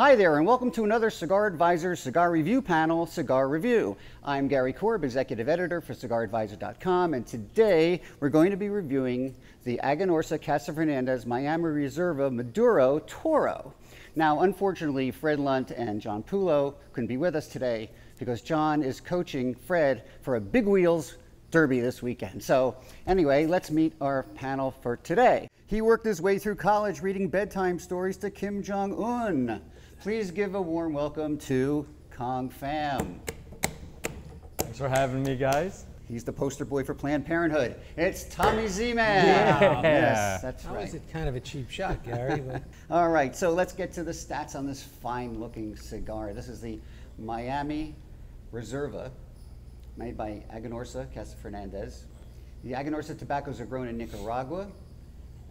Hi there, and welcome to another Cigar Advisor Cigar Review panel, Cigar Review. I'm Gary Korb, Executive Editor for CigarAdvisor.com, and today we're going to be reviewing the Aganorsa Casa Fernandez Miami Reserva Maduro Toro. Now, unfortunately, Fred Lunt and John Pullo couldn't be with us today because John is coaching Fred for a Big Wheels Derby this weekend. So, anyway, let's meet our panel for today. He worked his way through college reading bedtime stories to Kim Jong un. Please give a warm welcome to Kong Pham. Thanks for having me, guys. He's the poster boy for Planned Parenthood. It's Tommy Z-Man. Yeah. Yes, that's How right. is it kind of a cheap shot, Gary? All right, so let's get to the stats on this fine-looking cigar. This is the Miami Reserva, made by Aganorsa Casa Fernandez. The Aganorsa tobaccos are grown in Nicaragua,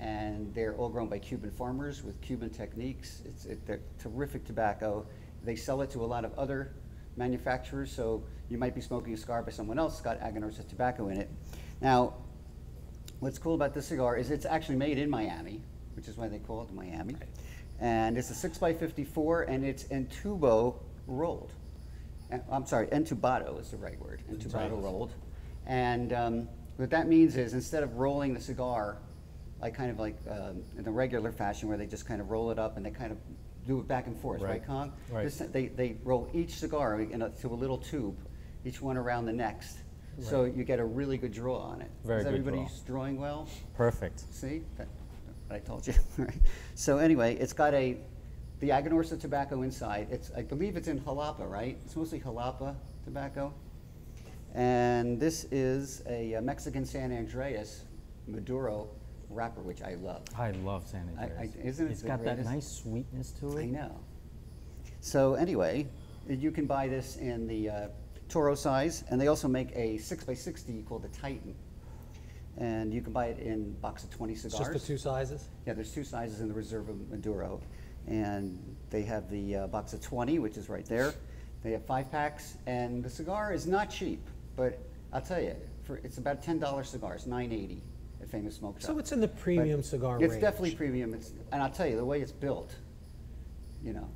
and they're all grown by Cuban farmers with Cuban techniques. It's it, they're terrific tobacco. They sell it to a lot of other manufacturers, so you might be smoking a cigar by someone else got Aganorsa tobacco in it. Now, What's cool about this cigar is it's actually made in Miami, which is why they call it Miami. And it's a 6x54 and it's entubo rolled. I'm sorry, entubado is the right word. Entubado rolled. And um, what that means is instead of rolling the cigar, like kind of like um, in the regular fashion where they just kind of roll it up and they kind of do it back and forth, right, Right. Kong? Right. This, they, they roll each cigar in a, to a little tube, each one around the next. So you get a really good draw on it. Very is good everybody draw. drawing well? Perfect. See, that, I told you. Right. So anyway, it's got a the Aganorsa tobacco inside. It's I believe it's in Jalapa, right? It's mostly Jalapa tobacco. And this is a, uh Mexican San Andrés Maduro wrapper, which I love. I love San I- I- Andrés. isn't it It's the got that nice sweetness to it. I know. So anyway, you can buy this in the uh, Toro size, and they also make a six x sixty called the Titan, and you can buy it in box of twenty it's cigars. just the two sizes. Yeah, there's two sizes in the Reserva Maduro, and they have the uh, box of 20, which is right there. They have five packs, and the cigar is not cheap, but I'll tell you, for, it's about $10 cigars, 9.80 at Famous Smoke Shop. So it's in the premium But cigar It's range. definitely premium, it's, and I'll tell you, the way it's built, you know,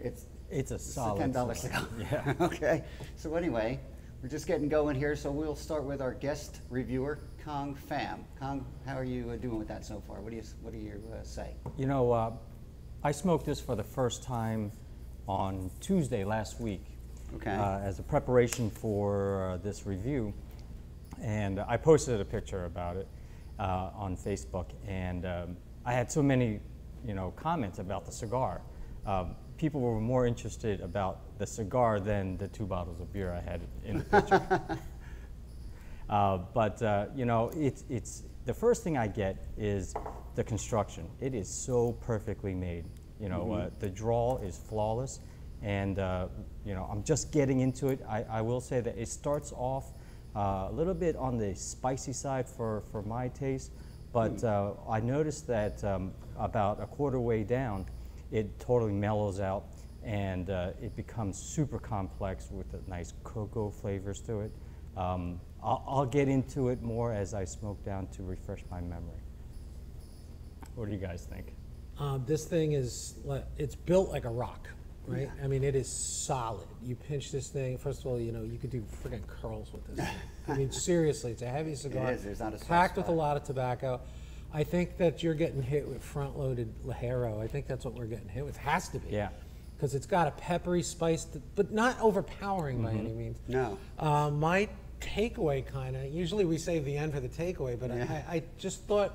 it's, It's a it's a solid $10 cigar. Yeah. okay, so anyway, we're just getting going here, so we'll start with our guest reviewer, Kong Pham. Kong, how are you uh, doing with that so far? What do you, what do you uh, say? You know, uh, I smoked this for the first time on Tuesday last week Okay. uh, as a preparation for uh, this review. And I posted a picture about it uh, on Facebook, and um, I had so many, you know, comments about the cigar. Um, people were more interested about the cigar than the two bottles of beer I had in the picture. Uh, but uh, you know, it's it's the first thing I get is the construction. It is so perfectly made. You know, uh, the draw is flawless, and uh, you know, I'm just getting into it. I, I will say that it starts off uh, a little bit on the spicy side for for my taste, but uh, I noticed that um, about a quarter way down, it totally mellows out and uh, it becomes super complex with the nice cocoa flavors to it. Um, I'll, I'll get into it more as I smoke down to refresh my memory. What do you guys think? Um, this thing is, it's built like a rock, right? I mean, it is solid. You pinch this thing, first of all, you know, you could do friggin' curls with this. thing. I mean, seriously, it's a heavy cigar. It is. there's not a Packed with a lot of tobacco. I think that you're getting hit with front-loaded Ligero. I think that's what we're getting hit with. Has to be. Yeah. Because it's got a peppery spice, to- but not overpowering by any means. No. Uh, my takeaway kind of, usually we save the end for the takeaway, but Yeah. I, I just thought,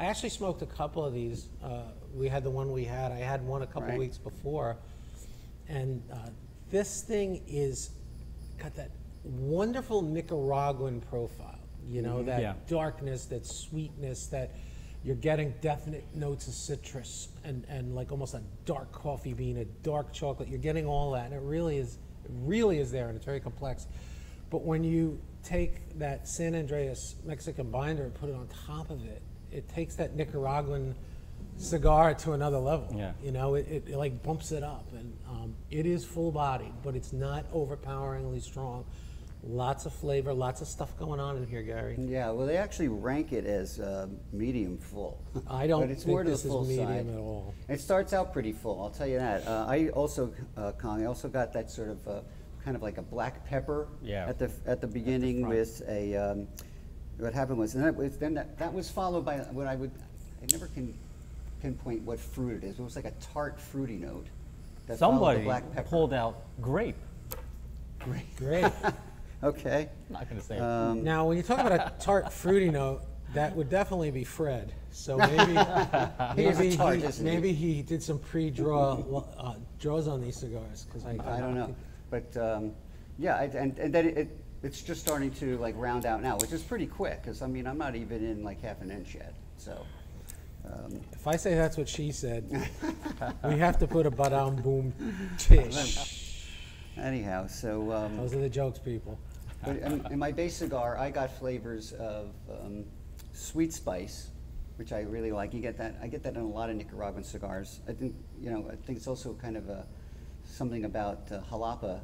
I actually smoked a couple of these. Uh, we had the one we had, I had one a couple Right. weeks before. And uh, this thing is got that wonderful Nicaraguan profile, you know, that Yeah. darkness, that sweetness, that you're getting definite notes of citrus and, and like almost a dark coffee bean, a dark chocolate. You're getting all that, and it really is, it really is there, and it's very complex. But when you take that San Andrés Mexican binder and put it on top of it, it takes that Nicaraguan cigar to another level. Yeah. You know, it, it, it like bumps it up, and um, it is full bodied, but it's not overpoweringly strong. Lots of flavor, lots of stuff going on in here, Gary. Yeah, well, they actually rank it as uh, medium full. I don't but it's more think to this the is medium side. at all. It starts out pretty full, I'll tell you that. Uh, I also, uh, Kong, I also got that sort of, uh, kind of like a black pepper Yeah. at the at the beginning front. with a. Um, what happened was, and that was then that, that was followed by what I would, I never can pinpoint what fruit it is. It was like a tart, fruity note. That followed Somebody the black pepper. pulled out grape. Grape. Okay. I'm not going to say it. Um, now, when you talk about a tart, fruity note, that would definitely be Fred. So maybe, He maybe, tart, he, isn't he? maybe he did some pre-draw uh, draws on these cigars. Because I, I don't know, but um, yeah, I, and and then it, it's just starting to like round out now, which is pretty quick. Because I mean, I'm not even in like half an inch yet. So um, If I say that's what she said, we have to put a badam boom tish. anyhow, so um, Those are the jokes, people. but in, in my base cigar, I got flavors of um, sweet spice, which I really like. You get that. I get that in a lot of Nicaraguan cigars. I think you know. I think it's also kind of a something about uh, jalapa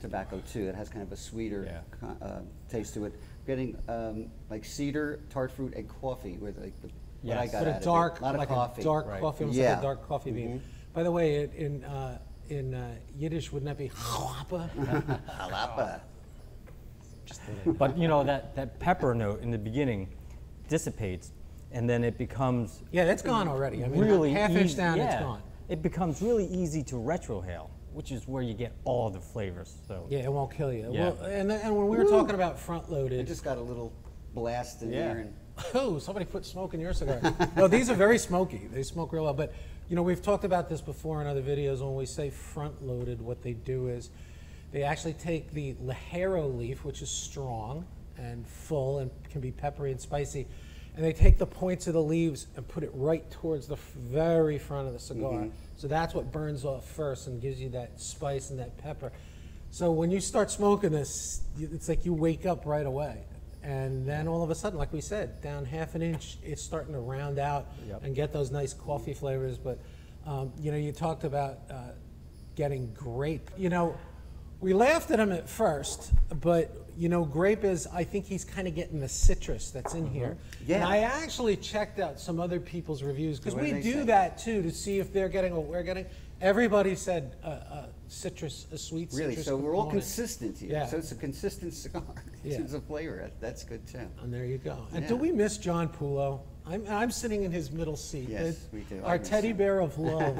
tobacco too. It has kind of a sweeter Yeah. co- uh, taste to it. Getting um, like cedar, tart fruit, and coffee with like the, what I got But out a of dark, it. A lot of like coffee. a dark Right. coffee, almost Yeah. like a dark coffee bean. By the way, it, in uh, in uh, Yiddish, wouldn't that be jalapa? Jalapa. Just kidding. But you know that, that pepper note in the beginning dissipates, and then it becomes Yeah, that's gone already. I mean, really half inch easy- down, it's yeah. gone. It becomes really easy to retrohale, which is where you get all the flavors. So Yeah, it won't kill you. Yeah. Well, and, and when we were talking about front I loaded, just got a little blast in Yeah. there, and oh, somebody put smoke in your cigar. no, these are very smoky. They smoke real well. But you know, we've talked about this before in other videos. When we say front loaded, what they do is they actually take the Ligero leaf, which is strong and full and can be peppery and spicy, and they take the points of the leaves and put it right towards the very front of the cigar. Mm-hmm. So that's what burns off first and gives you that spice and that pepper. So when you start smoking this, it's like you wake up right away. And then all of a sudden, like we said, down half an inch, it's starting to round out Yep. and get those nice coffee flavors. But, um, you know, you talked about uh, getting grape. You know, we laughed at him at first, but, you know, grape is, I think he's kind of getting the citrus that's in here. And Mm-hmm. Yeah. I actually checked out some other people's reviews because we do say? that too to see if they're getting what we're getting. Everybody said uh, uh, citrus, a sweet really, citrus. Really? So we're all consistent here. Yeah. So it's a consistent cigar in Yeah. terms of flavor. That's good too. And there you go. And Yeah. do we miss John Pullo? I'm, I'm sitting in his middle seat. Yes, It- we do. Our teddy him. bear of love,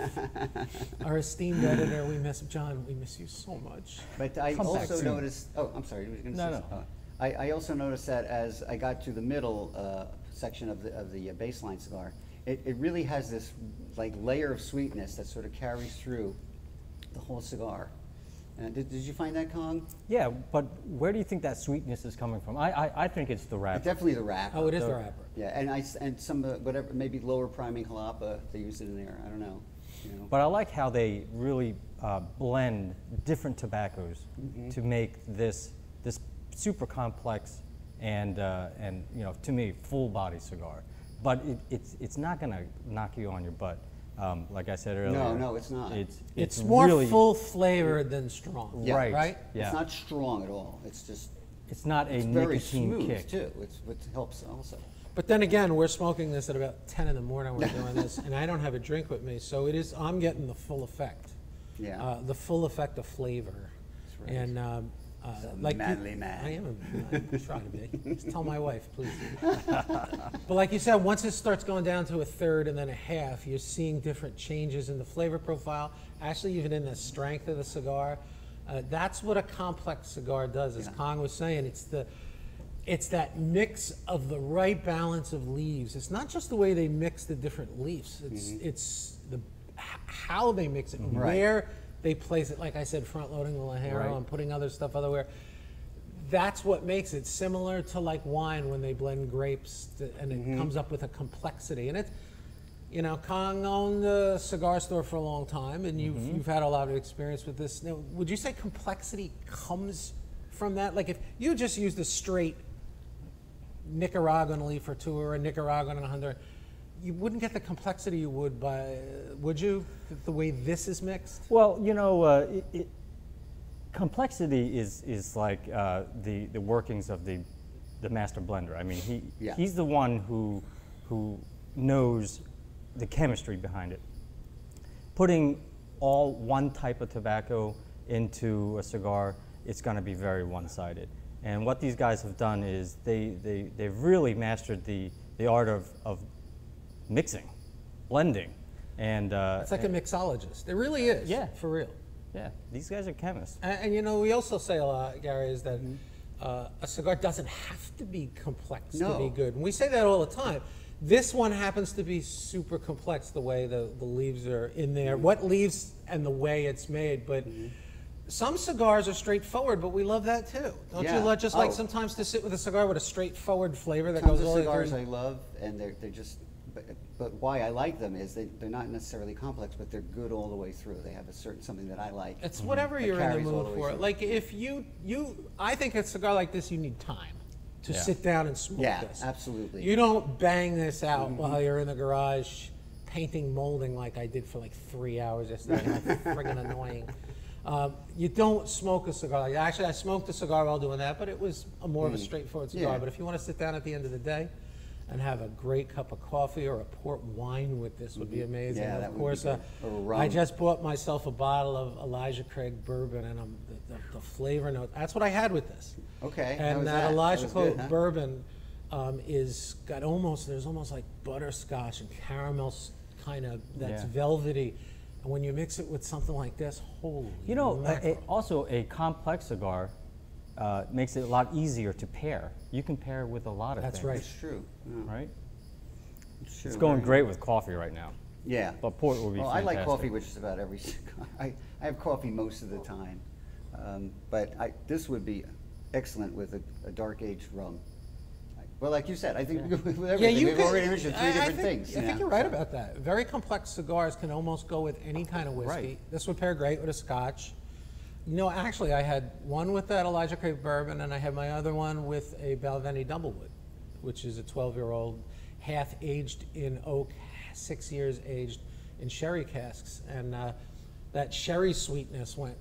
our esteemed editor. We miss John. We miss you so much. But I Come back also soon. noticed. Oh, I'm sorry. You going to No, say no. something? Oh. I, I also noticed that as I got to the middle uh, section of the of the uh, baseline cigar, it, it really has this like layer of sweetness that sort of carries through the whole cigar. And did, did you find that, Kong? yeah, but where do you think that sweetness is coming from? I I, I think it's the Uh, wrapper. Definitely the wrapper. Oh, it is the So- wrapper. Yeah, and I s- and some uh, whatever maybe lower priming jalapa they used it in there. I don't know. You know. But I like how they really uh, blend different tobaccos Mm-hmm. to make this this super complex and uh, and you know to me full body cigar. But it, it's it's not gonna knock you on your butt. Um, like I said earlier. no, no, it's not. It's It's, it's, more really, full flavored than strong. Yeah. Right. Right? Yeah. It's not strong at all. It's just It's not a it's very nicotine smooth kick. too. It's what helps also. But then again, we're smoking this at about 10 in the morning. We're doing this, and I don't have a drink with me, so it is. I'm getting the full effect. Yeah. Uh, the full effect of flavor. right. And um, uh, like you- manly man. I am. A, I try to be. Just tell my wife, please. but like you said, once it starts going down to a third and then a half, you're seeing different changes in the flavor profile. Actually, even in the strength of the cigar. Uh, that's what a complex cigar does. As Yeah. Kong was saying, it's the it's that mix of the right balance of leaves. It's not just the way they mix the different leaves. It's it's the how they mix it, Mm-hmm. Where they place it. Like I said, front loading the Ligero Right. and putting other stuff otherwhere. That's what makes it similar to like wine when they blend grapes to, and it Mm-hmm. comes up with a complexity. And it, you know, Kong owned a cigar store for a long time, and you've Mm-hmm. you've had a lot of experience with this. Now, would you say complexity comes from that? Like if you just use the straight Nicaraguan leaf or two or a Nicaraguan and a hundred, you wouldn't get the complexity you would by, would you? The way this is mixed. Well, you know, uh, it, it, complexity is is like uh, the the workings of the the master blender. I mean, he Yeah. he's the one who who knows the chemistry behind it. Putting all one type of tobacco into a cigar, it's going to be very one-sided. And what these guys have done is they, they, they've really mastered the, the art of, of mixing, blending. And uh, It's like a mixologist. It really is. Yeah. For real. yeah, these guys are chemists. And, and you know, we also say a lot, Gary, is that uh, a cigar doesn't have to be complex to be good. And we say that all the time. This one happens to be super complex the way the, the leaves are in there, Mm-hmm. what leaves and the way it's made. But some cigars are straightforward, but we love that too. Don't Yeah. you love just like Oh. sometimes to sit with a cigar with a straightforward flavor that Tons goes of all the way cigars? I love, and they're, they're just, but, but why I like them is they, they're not necessarily complex, but they're good all the way through. They have a certain, something that I like. It's whatever you're in the mood the for. Like if you you, I think a cigar like this, you need time to Yeah. sit down and smoke Yeah, this. absolutely. You don't bang this out while you're in the garage painting molding like I did for like three hours yesterday. How friggin' annoying. Um, you don't smoke a cigar. Like, actually, I smoked a cigar while doing that, but it was a more of a straightforward cigar. Yeah. But if you want to sit down at the end of the day and have a great cup of coffee or a port wine with this would be amazing. Yeah, of that would be course, uh, good. Or a I rum. just bought myself a bottle of Elijah Craig bourbon, and I'm, the, the, the flavor note. That's what I had with this. Okay, And that, that? That Elijah Craig huh? bourbon um, is got almost there's almost like butterscotch and caramel kind of that's Yeah. velvety. And when you mix it with something like this, holy You know, a, a, also a complex cigar uh, makes it a lot easier to pair. You can pair with a lot of That's things. right. It's true. yeah, Right? It's true. It's going very- great with coffee right now. Yeah. But port will be Well, I like coffee with just about every. I, I have coffee most of the time. Um, but I, this would be excellent with a, a dark aged rum. Well, like you said, I think with everything, yeah, you we've could- already mentioned three I- I different think- things. I yeah. think you're right about that. Very complex cigars can almost go with any kind of whiskey. Right. This would pair great with a Scotch. You know, actually, I had one with that Elijah Craig bourbon, and I had my other one with a Balvenie Doublewood, which is a 12-year-old, half aged in oak, six years aged in sherry casks, and uh, that sherry sweetness went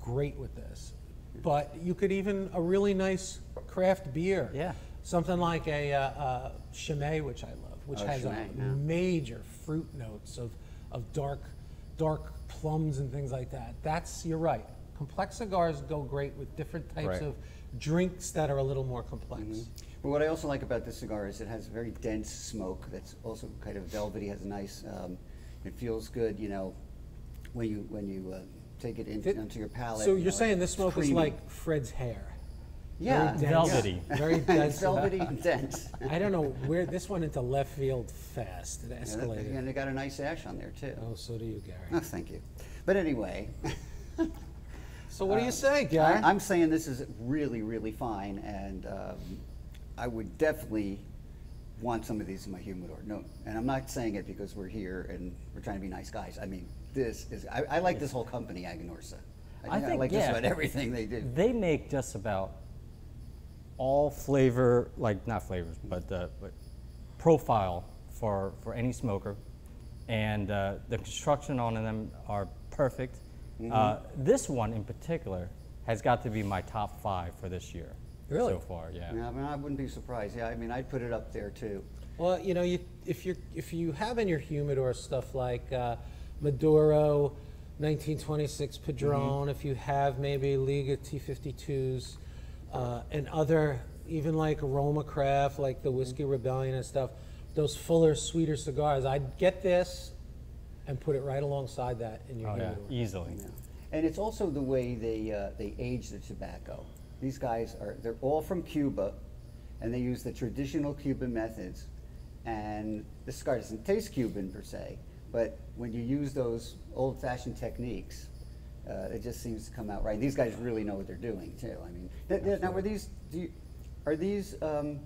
great with this. But you could even a really nice craft beer, Yeah. something like a uh, uh, Chimay, which I love, which Oh, has a yeah. major fruit notes of, of dark, dark plums and things like that. That's you're right. Complex cigars go great with different types Right. of drinks that are a little more complex. But what I also like about this cigar is it has very dense smoke that's also kind of velvety, has a nice, um, it feels good, you know, when you, when you uh, take it in, Did- into your palate. So you you're know, saying it's this smoke is like Fred's hair? Yeah. dense. yeah. Velvety. Very dense. velvety and dense. I don't know where this went into left field fast. It Yeah, that- escalated. And they got a nice ash on there too. Oh, so do you, Gary. Oh, thank you. But anyway, So what do you say, Gary? I, I'm saying this is really, really fine, and um, I would definitely want some of these in my humidor. No, and I'm not saying it because we're here and we're trying to be nice guys. I mean, this is. I, I like this whole company, Aganorsa. I, I think, like yeah. just about everything they do. They make just about all flavor, like not flavors, but, uh, but profile for, for any smoker. And uh, the construction on them are perfect. Mm-hmm. Uh, this one in particular has got to be my top five for this year. Really? So far, yeah. Yeah, I mean, I wouldn't be surprised. Yeah, I mean, I'd put it up there too. Well, you know, you, if you if you have in your humidor stuff like uh, Maduro, 1926 Padron, if you have maybe Liga T52s, uh, and other even like a RoMa Craft, like the Whiskey Rebellion and stuff, those fuller, sweeter cigars, I'd get this and put it right alongside that in your Oh, yeah, easily. Yeah. And it's also the way they, uh, they age the tobacco. These guys are, they're all from Cuba, and they use the traditional Cuban methods. And the cigar doesn't taste Cuban per se, but when you use those old-fashioned techniques, uh, it just seems to come out right. These guys really know what they're doing too. I mean, th- th- now were these, do you, are these um,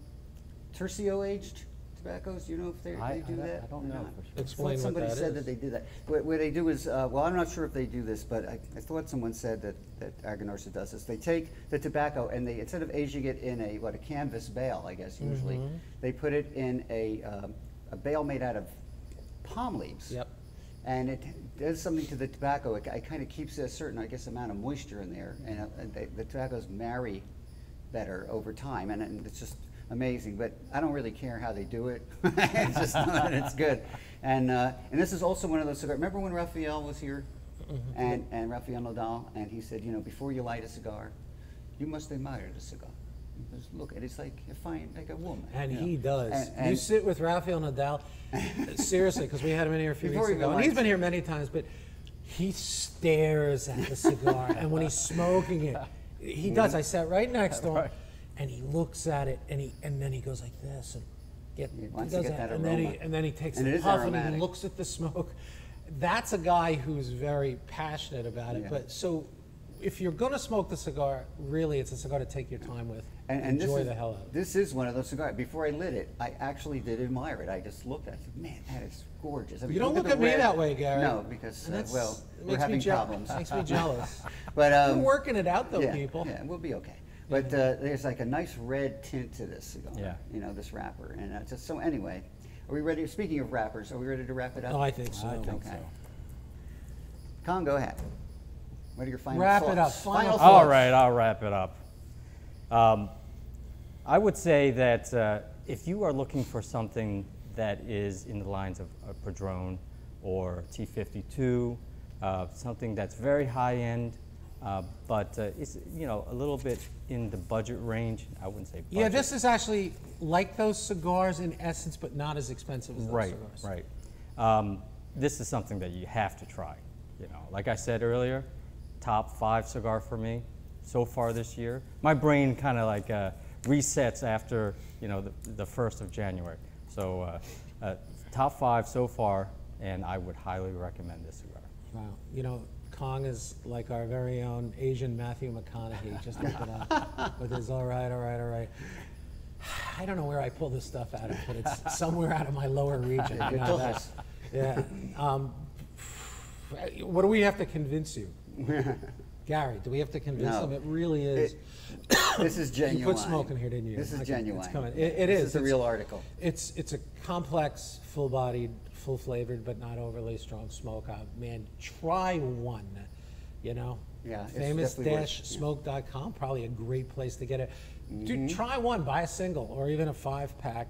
tercio aged tobaccos? Do you know if they, I- they do I that? I don't or know not? for sure. I Explain thought what somebody that said is. that they do that. What, what they do is, uh, well, I'm not sure if they do this, but I, I thought someone said that, that Aganorsa does this. They take the tobacco and they, instead of aging it in a, what, a canvas bale, I guess usually, Mm-hmm. they put it in a, um, a bale made out of palm leaves. Yep. and it does something to the tobacco. It, it kind of keeps a certain, I guess, amount of moisture in there, and, uh, and they, the tobaccos marry better over time, and, and it's just amazing. But I don't really care how they do it. it's just it's good. And uh, and this is also one of those cigars. Remember when Rafael was here, and and Rafael Nodal, and he said, you know, before you light a cigar, you must admire the cigar. Just look, at it, it's like a fine, like a woman. And you know. he does. And- you sit with Rafael Nodal, seriously, because we had him in here a few Before weeks ago, and he's been here many times, but he stares at the cigar, and when he's smoking it, he does. I sat right next to him. and he looks at it, and he and then he goes like this, and get, He he to get that and then he and then he takes And is puff, and he looks at the smoke. That's a guy who's very passionate about it. Yeah. But so. If you're gonna smoke the cigar, really, it's a cigar to take your time with. And, and enjoy is, the hell out of it. This is one of those cigars. Before I lit it, I actually did admire it. I just looked at it. I said, Man, that is gorgeous. I mean, You don't look the at me red- that way, Gary. No, because uh, well, we're having problems. Makes me jealous. but um, We're working it out, though, yeah, people. Yeah, we'll be okay. But uh, there's like a nice red tint to this cigar. Yeah. You know, this wrapper, and uh, just so anyway. Are we ready? Speaking of wrappers, are we ready to wrap it up? Oh, I think so. I think Okay. so. Kong, go ahead. What are your final Wrap it thoughts? up. Final All thoughts. right, I'll wrap it up. Um, I would say that uh, if you are looking for something that is in the lines of a Padron or T52, uh, something that's very high end, uh, but uh, it's you know a little bit in the budget range. I wouldn't say budget. Yeah, this is actually like those cigars in essence, but not as expensive as those right, cigars. right. Um, this is something that you have to try. You know, like I said earlier, top five cigar for me so far this year. My brain kind of like uh, resets after you know the, the first of January. So uh, uh, top five so far, and I would highly recommend this cigar. Wow. You know, Kong is like our very own Asian Matthew McConaughey. Just look it up with his all right, all right, all right. I don't know where I pull this stuff out of, but it's somewhere out of my lower region. Yeah, you know that. Yeah. Um, what do we have to convince you? Gary, do we have to convince No. them? It really is. It- this is genuine. You put smoke in here, didn't you? This is Okay, genuine. It's coming. It, it this is. is a real article. It's it's a complex, full-bodied, full-flavored, but not overly strong smoke. Uh, man, try one. You know. Yeah, it's definitely worth- yeah. Famous-smoke.com, probably a great place to get it. Mm-hmm. Dude, try one. Buy a single or even a five-pack.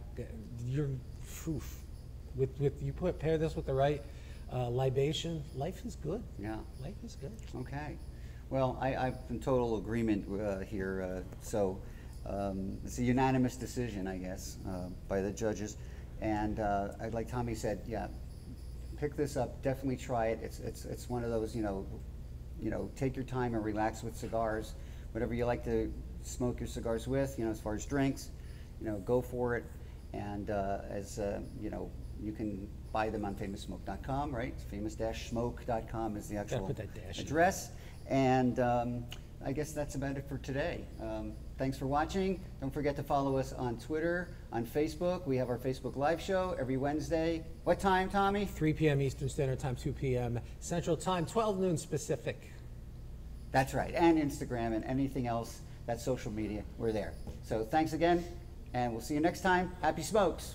You're, oof. with with you put pair this with the right uh, libation. Life is good. Yeah. Life is good. Okay. Well, I, I'm in total agreement uh, here. Uh, so um, it's a unanimous decision, I guess, uh, by the judges. And uh, like Tommy said, yeah, pick this up. Definitely try it. It's it's it's one of those, you know, you know, take your time and relax with cigars. Whatever you like to smoke your cigars with, you know, as far as drinks, you know, go for it. And uh, as uh, you know, you can buy them on famoussmoke.com, right? Famous-smoke.com is the actual put that dash address. And um, I guess that's about it for today. Um, thanks for watching. Don't forget to follow us on Twitter, on Facebook. We have our Facebook Live show every Wednesday. What time, Tommy? 3 p.m. Eastern Standard Time, 2 p.m. Central Time, 12 noon Pacific. That's right. And Instagram and anything else that's social media, we're there. So thanks again, and we'll see you next time. Happy smokes.